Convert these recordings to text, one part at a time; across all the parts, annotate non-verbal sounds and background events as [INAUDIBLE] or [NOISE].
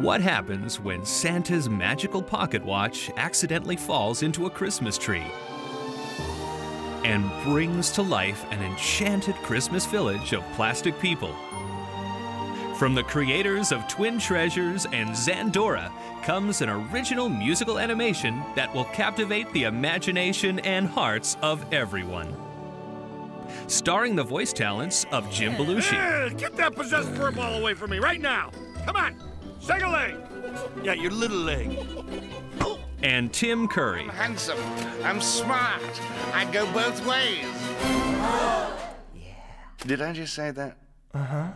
What happens when Santa's magical pocket watch accidentally falls into a Christmas tree and brings to life an enchanted Christmas village of plastic people? From the creators of Twin Treasures and Zandora comes an original musical animation that will captivate the imagination and hearts of everyone. Starring the voice talents of Jim Belushi. Get that possessed fur ball away from me right now! Come on! Shake a leg! Yeah, your little leg. and Tim Curry. I'm handsome. I'm smart. I go both ways. [GASPS] Did I just say that? Uh huh.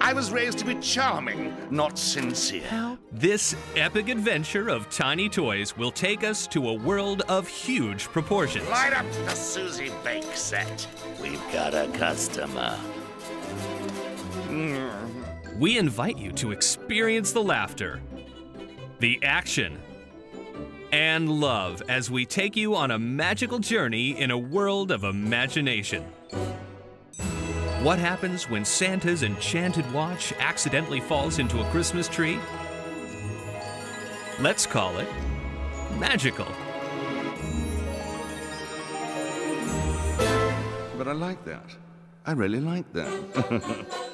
I was raised to be charming, not sincere. This epic adventure of tiny toys will take us to a world of huge proportions. Light up the Susie Bake set. We've got a customer. We invite you to experience the laughter, the action, and love as we take you on a magical journey in a world of imagination. What happens when Santa's enchanted watch accidentally falls into a Christmas tree? Let's call it magical. But I like that. I really like that. [LAUGHS]